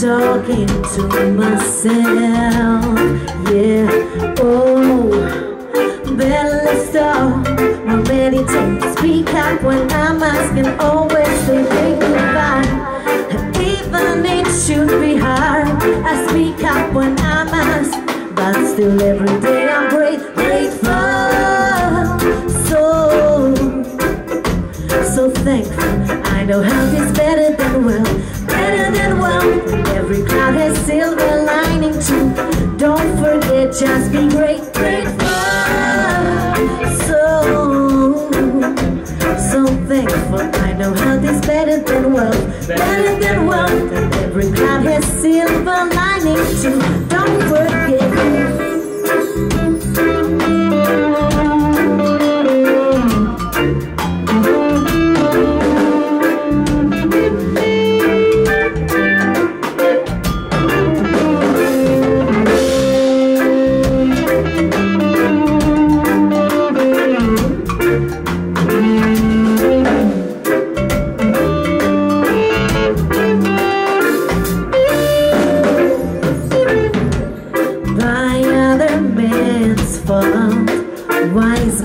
talking to myself Yeah, oh Better let's stop My meditate Speak up when I'm asking Always they think goodbye. Even it should be hard. I speak up when I'm asked But still every day I'm is better than wealth, better than. And every cloud has silver lining too. Don't forget, just be great, grateful. So, so thankful. I know health is better than wealth, better than. And every cloud has silver lining too.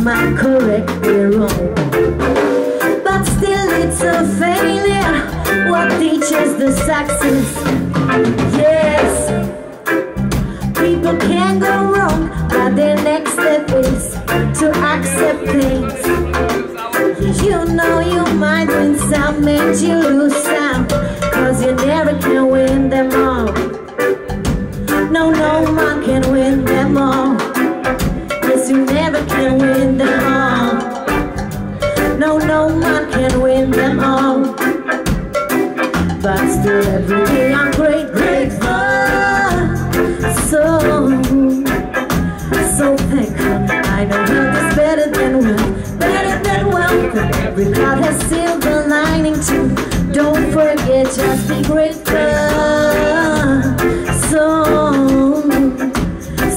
My correctly wrong? But still, it's a failure. What teaches the success? Yes, people can go wrong, but their next step is to accept things. You know you might win some, and you lose some, cause you never can win them all. No, no one can win them all. Just be grateful. So,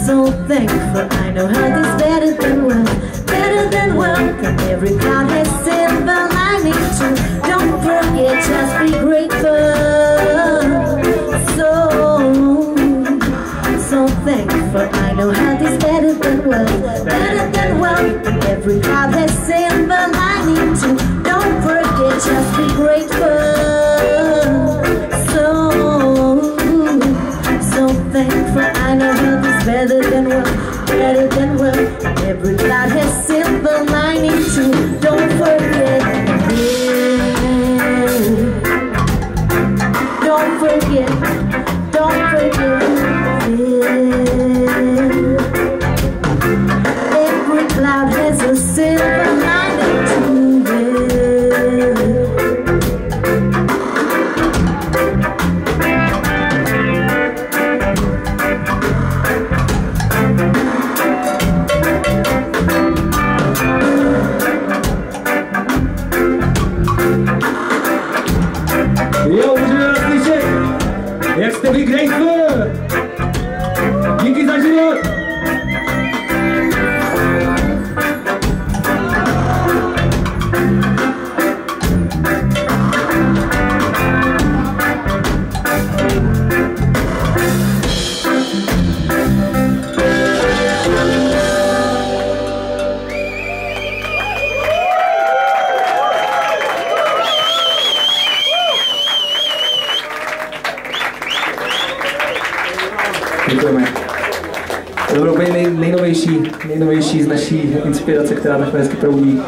so thankful. I know health is better than wealth, better than wealth. And every cloud has silver lining too. Don't forget, just be grateful. So, so thankful. I know health is better than wealth, better than wealth. And every cloud has silver lining too. Don't forget, just be grateful. Don't forget, don't forget. Jste vy grateful. Děkujeme. To nej, nejnovější, nejnovější z naší inspirace, která hezky proudí.